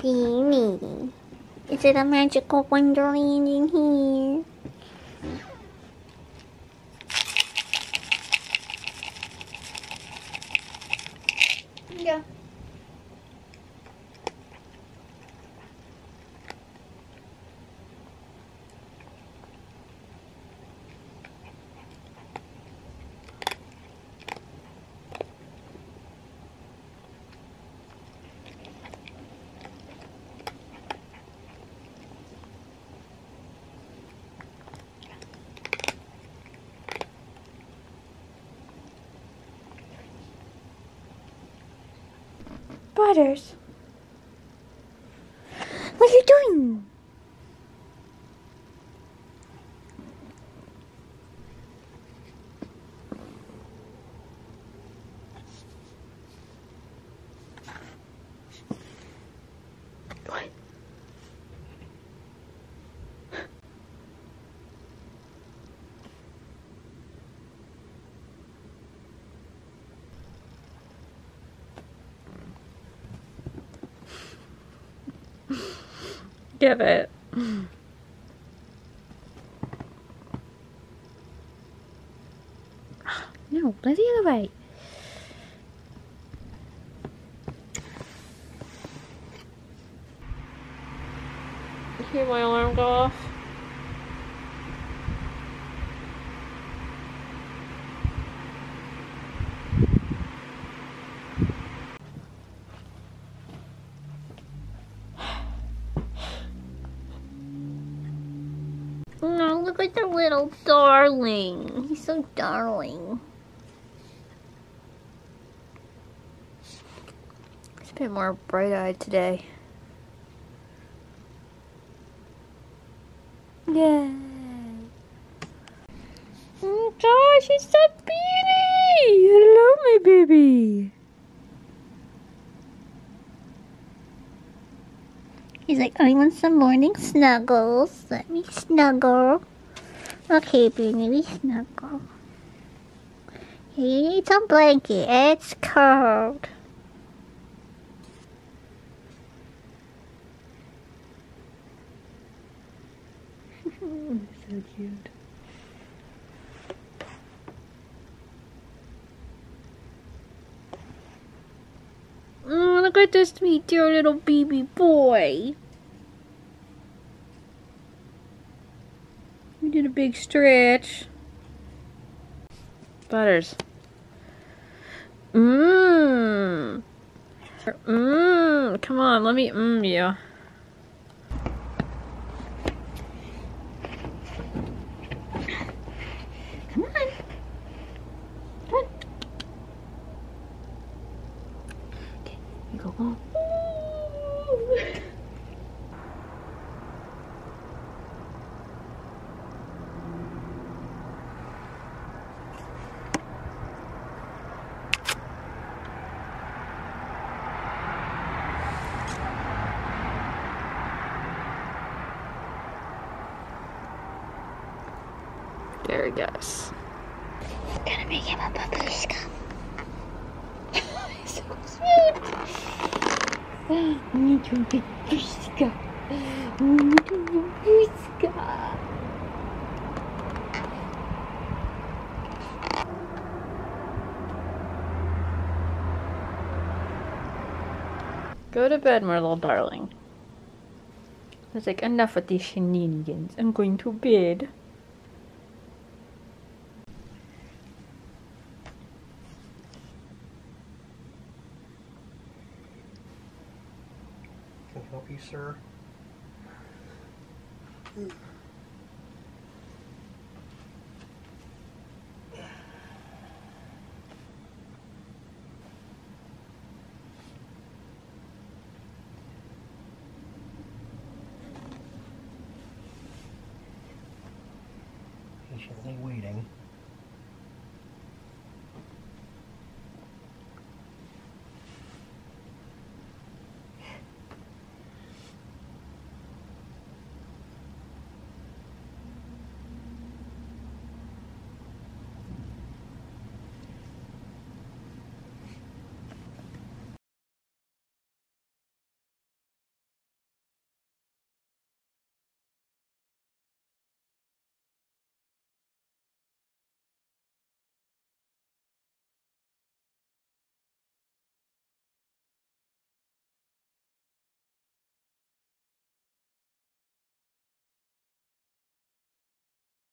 Beanie. Is it a magical wonderland in here? Yeah. What are you doing? Give it. No, go the other way. Hear my alarm go off? Oh, look at the little darling. He's so darling. He's a bit more bright-eyed today. Yay! Oh gosh, it's a beauty! Hello, my baby! He's like, I want some morning snuggles. Let me snuggle. Okay, we snuggle. You need some blanket. It's cold. so cute. Oh, look at this sweet dear little baby boy. We did a big stretch. Butters. Mmm. Mmm. Come on, let me mmm you. Come on. Come on. Okay, you go home. There he goes. Gonna make him a babushka. so sweet. Little babushka. Little babushka. Go to bed, my little darling. It's like enough with these shenanigans. I'm going to bed. Help you, sir? Patiently waiting.